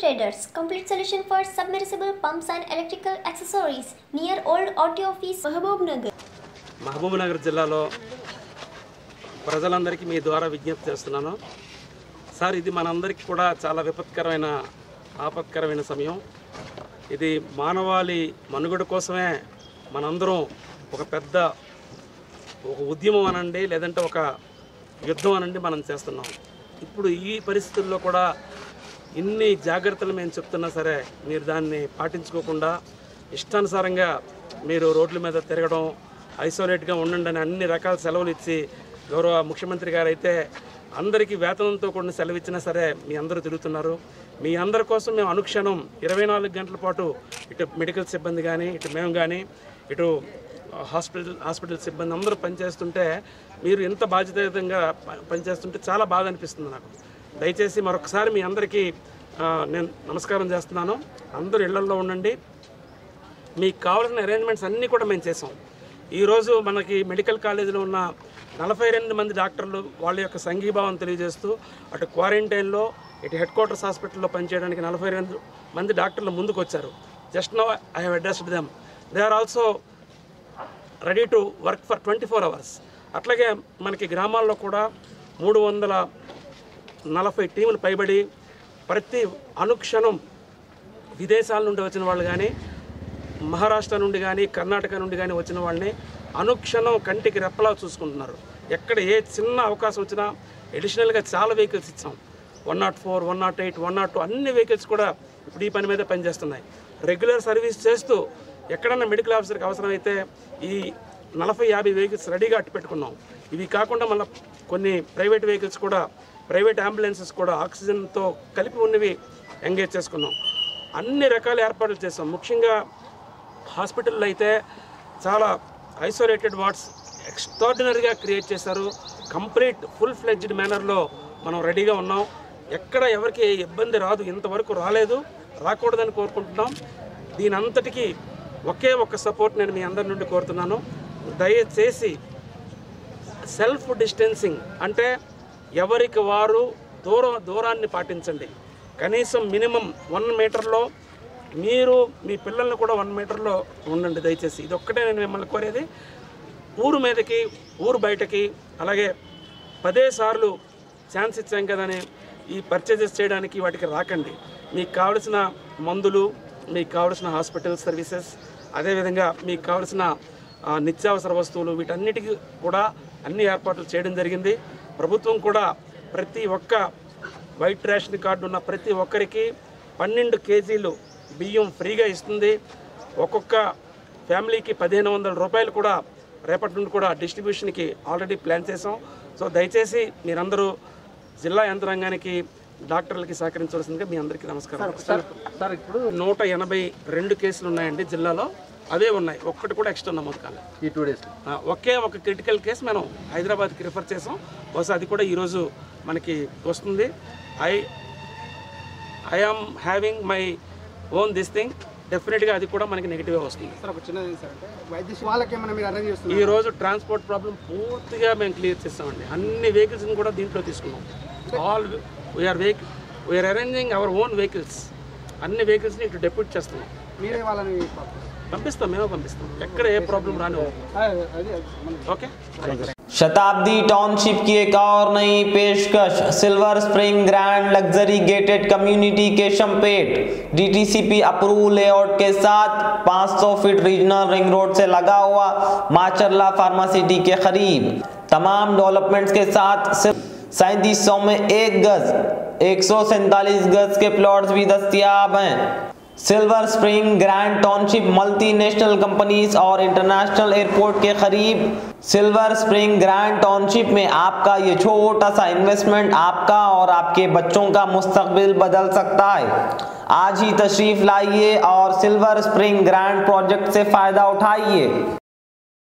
Traders, complete solution for submersible pumps and electrical accessories near Old Auto Office, Mahabub Nagar. Mahabubnagar జిల్లాలో ప్రజలందరికీ మీ ద్వారా విజ్ఞప్తి చేస్తున్నాను. సార్ ఇది మనందరికీ కూడా చాలా విపత్కరమైన ఆపత్కరమైన సమయం. ఇది మానవాళి మనుగడ కోసమే మనందరం ఒక పెద్ద ఒక ఉద్యమం అనండి లేదంటే ఒక యుద్ధం అనండి మనం చేస్తున్నాం. ఇప్పుడు ఈ పరిస్థితుల్లో కూడా ఇన్ని జాగ్రత్తలు మేము చెప్తున్నా సరే మీరు దాన్ని పాటించుకోకుండా ఇష్టానుసారంగా మీరు రోడ్ల మీద తిరగడం ఐసోలేట్గా ఉండండి అని అన్ని రకాల సెలవులు ఇచ్చి గౌరవ ముఖ్యమంత్రి గారు అయితే అందరికీ వేతనంతో కూడిన సెలవు ఇచ్చినా సరే మీ అందరూ తిరుగుతున్నారు. మీ అందరి కోసం మేము అనుక్షణం ఇరవై నాలుగు గంటల పాటు ఇటు మెడికల్ సిబ్బంది కానీ ఇటు మేము కానీ ఇటు హాస్పిటల్ హాస్పిటల్ సిబ్బంది అందరూ పనిచేస్తుంటే మీరు ఎంత బాధ్యతయుతంగా పనిచేస్తుంటే చాలా బాధ అనిపిస్తుంది నాకు. దయచేసి మరొకసారి మీ అందరికీ నేను నమస్కారం చేస్తున్నాను. అందరూ ఇళ్ళల్లో ఉండండి. మీకు కావాల్సిన అరేంజ్మెంట్స్ అన్నీ కూడా మేము చేసాం ఈరోజు మనకి మెడికల్ కాలేజీలో ఉన్న నలభై రెండు మంది డాక్టర్లు వాళ్ళ యొక్క సంఘీభావం తెలియజేస్తూ అటు క్వారంటైన్లో ఇటు హెడ్ క్వార్టర్స్ హాస్పిటల్లో పనిచేయడానికి నలభై రెండు మంది డాక్టర్లు ముందుకు వచ్చారు just now I have addressed them they are also ready to work for twenty four hours అట్లాగే మనకి గ్రామాల్లో కూడా మూడు వందల నలభై టీములు పైబడి ప్రతి అనుక్షణం విదేశాల నుండి వచ్చిన వాళ్ళు కానీ మహారాష్ట్ర నుండి కానీ కర్ణాటక నుండి కానీ వచ్చిన వాళ్ళని అనుక్షణం కంటికి రెప్పలా చూసుకుంటున్నారు. ఎక్కడ ఏ చిన్న అవకాశం వచ్చినా అడిషనల్గా చాలా వెహికల్స్ ఇచ్చాం. One nought four one nought eight one nought two అన్ని వెహికల్స్ కూడా ఇప్పుడు ఈ పని మీద పనిచేస్తున్నాయి. రెగ్యులర్ సర్వీస్ చేస్తూ ఎక్కడన్నా మెడికల్ ఆఫీసర్కి అవసరమైతే ఈ నలభై యాభై వెహికల్స్ రెడీగా అట్టు పెట్టుకున్నాం ఇవి కాకుండా మళ్ళీ కొన్ని ప్రైవేట్ వెహికల్స్ కూడా ప్రైవేట్ అంబులెన్సెస్ కూడా ఆక్సిజన్తో కలిపి ఉన్నవి ఎంగేజ్ చేసుకున్నాం. అన్ని రకాల ఏర్పాట్లు చేసాం ముఖ్యంగా హాస్పిటల్లో అయితే చాలా ఐసోలేటెడ్ వార్డ్స్ ఎక్స్ట్రాడినరీగా క్రియేట్ చేశారు. కంప్లీట్ ఫుల్ ఫ్లెడ్జ్డ్ మేనర్లో మనం రెడీగా ఉన్నాం. ఎక్కడ ఎవరికి ఇబ్బంది రాదు ఇంతవరకు రాలేదు రాకూడదని కోరుకుంటున్నాం. దీని అంతటికీ ఒకే ఒక్క సపోర్ట్ నేను మీ అందరి నుండి కోరుతున్నాను. దయచేసి సెల్ఫ్ డిస్టెన్సింగ్ అంటే ఎవరికి వారు దూరం దూరాన్ని పాటించండి. కనీసం మినిమం వన్ మీటర్లో మీరు మీ పిల్లల్ని కూడా వన్ మీటర్లో ఉండండి దయచేసి. ఇది ఒక్కటే నేను మిమ్మల్ని కోరేది. ఊరు మీదకి ఊరు బయటకి అలాగే పదే సార్లు ఛాన్స్ ఇచ్చాం కదని ఈ పర్చేజెస్ చేయడానికి వాటికి రాకండి. మీకు కావలసిన మందులు మీకు కావలసిన హాస్పిటల్ సర్వీసెస్ అదేవిధంగా మీకు కావలసిన నిత్యావసర వస్తువులు వీటన్నిటికీ కూడా అన్ని ఏర్పాట్లు చేయడం జరిగింది. ప్రభుత్వం కూడా ప్రతి ఒక్క వైట్ రేషన్ కార్డు ఉన్న ప్రతి ఒక్కరికి పన్నెండు కేజీలు బియ్యం ఫ్రీగా ఇస్తుంది. ఒక్కొక్క ఫ్యామిలీకి పదిహేను వందల రూపాయలు కూడా రేపటి నుండి కూడా డిస్ట్రిబ్యూషన్కి ఆల్రెడీ ప్లాన్ చేసాం సో దయచేసి మీరందరూ జిల్లా యంత్రాంగానికి డాక్టర్లకి సహకరించవలసిందిగా మీ అందరికీ నమస్కారం. సార్ సార్ ఇప్పుడు నూట ఎనభై రెండు కేసులు ఉన్నాయండి జిల్లాలో. అవే ఉన్నాయి. ఒక్కటి కూడా ఎక్స్ట్రా నమోదు కాలేదు. ఈ టూ డేస్ ఒకే ఒక క్రిటికల్ కేసు మనం హైదరాబాద్కి రిఫర్ చేసాం. బహుశా అది కూడా ఈరోజు మనకి వస్తుంది. I I am having my own this thing. డెఫినెట్గా అది కూడా మనకి నెగిటివ్గా వస్తుంది. ఈ రోజు ట్రాన్స్పోర్ట్ ప్రాబ్లం పూర్తిగా మేము క్లియర్ చేస్తామండి. అన్ని వెహికల్స్ని కూడా దీంట్లో తీసుకున్నాం. All We are vehicle we are arranging our own vehicles అన్ని వెహికల్స్ని ఇటు డెప్యూట్ చేస్తున్నాం మీరే వాళ్ళని పంపిస్తారు. పంపిస్తాం మేమే పంపిస్తాం ఎక్కడ ఏ ప్రాబ్లం రాని ఆ, అది అది మన- ఓకే शताब्दी टाउनशिप की एक और नई पेशकश silver spring grand luxury gated community के शमपेट डीटीसीपी अप्रूव लेआउट के साथ 500 फीट रीजनल रिंग रोड से लगा हुआ माचरला फार्मासिटी के करीब तमाम डेवलपमेंट्स के साथ सिर्फ सैंतीस सौ में एक गज, एक सौ सैंतालीस गज के प्लॉट्स भी दस्तियाब हैं। Silver spring grand township multinational companies और इंटरनेशनल एयरपोर्ट के करीब सिल्वर स्प्रिंग ग्रैंड टाउनशिप में आपका ये छोटा सा इन्वेस्टमेंट आपका और आपके बच्चों का मुस्तकबिल बदल सकता है। आज ही तशरीफ़ लाइए और सिल्वर स्प्रिंग ग्रैंड प्रोजेक्ट से फ़ायदा उठाइए।